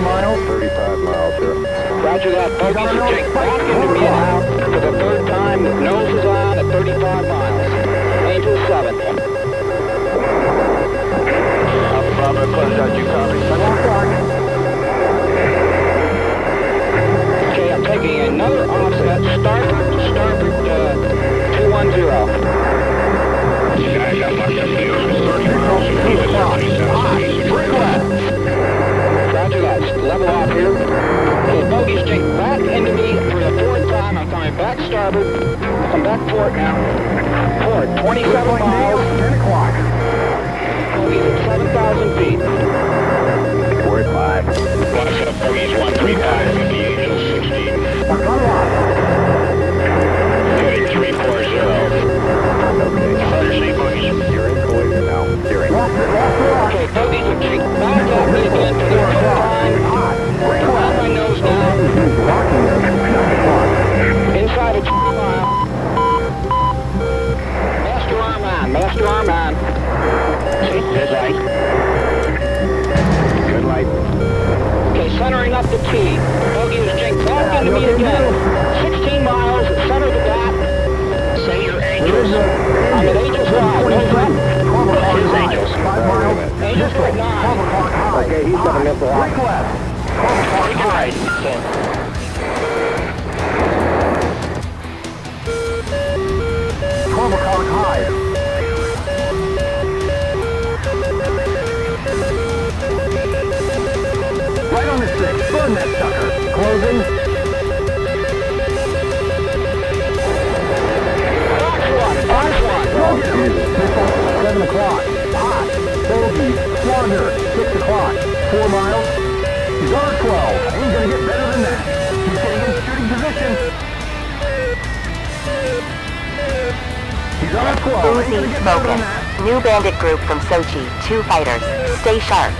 miles. 35 miles, sir. Roger that. Bogies are Jake back into me for the third time. Nose is on at 35 miles. Angel 7. Alpha Bravo, close out, you copy. Okay, I'm taking another offset. Starboard to starboard uh, 210. Missile. Break left. 12 o'clock Take right. 12 o'clock high. Right on the six. Burn that sucker. Closing. 7 o'clock. Hot. Bogey. Squander. 6 o'clock. 4 miles. He's a 12. Ain't gonna get better than that. He's getting in shooting position. He's on a 12. Ain't gonna get better than that. New bandit group from Sochi. Two fighters. Stay sharp.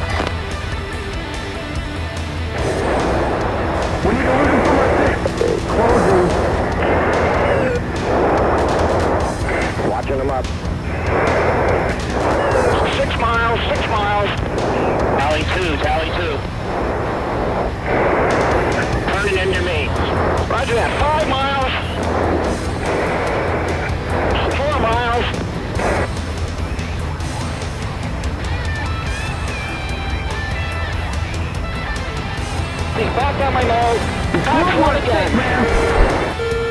He's back on my nose. Fox one again. Man.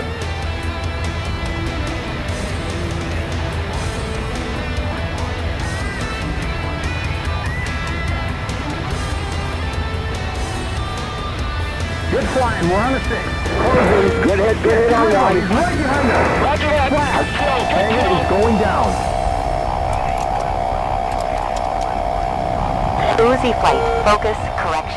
Good flying. We're on the six. Closing. Good hit, good hit on He's one. right behind us. Roger that. Flash. Slow, good Hang slow. is going down. Uzi flight. Focus.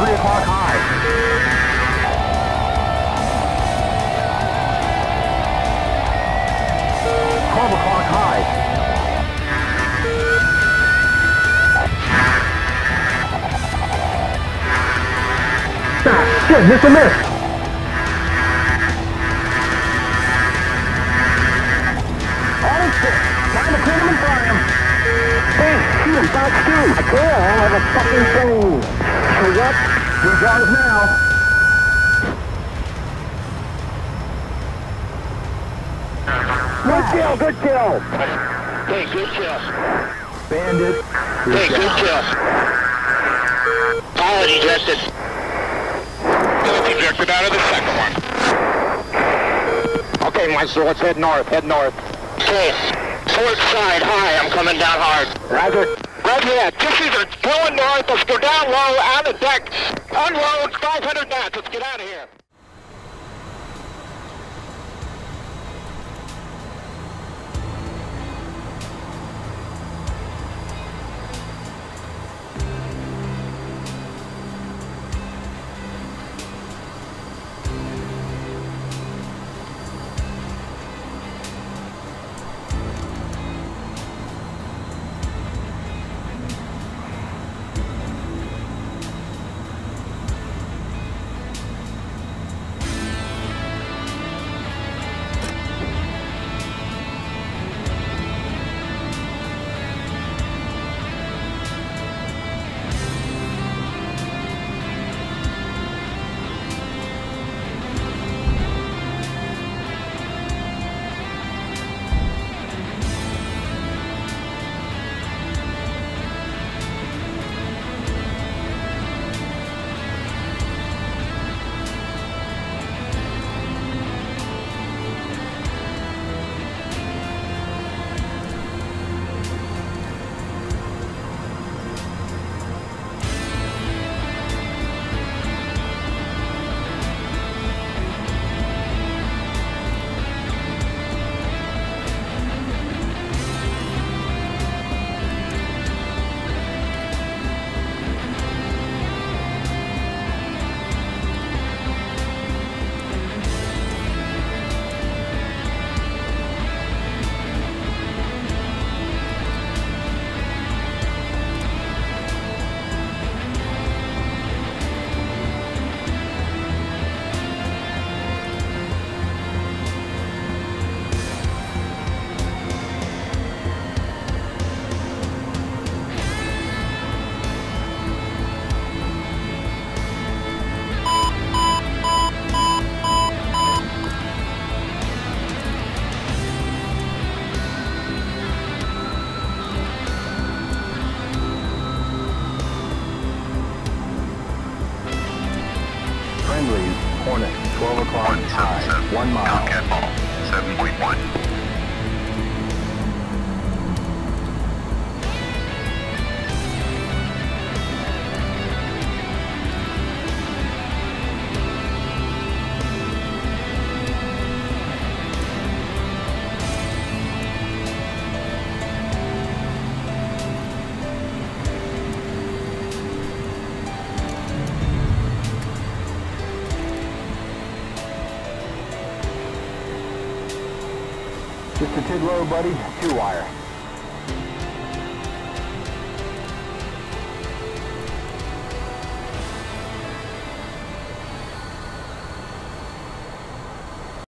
Three o'clock high. Ah, shit, miss a miss. His six. Time to clean him and fry him. Hey, shoot him, Fox two. I can't, have a fucking thing. Hurry up. Here's ours now. Good kill, good kill. Hey, good kill. Bandit. Hey, good kill. Pilot ejected. Ejected out of the second one. Okay, Maestro, let's head north, head north. Okay, port side high. I'm coming down hard. Roger. Roger that. Just either going north. Let's go down low, on the deck. Unload 500 knots. Let's get out of here. One mile. Tomcat Ball, 7.1. Just a tid low, buddy. Two wire.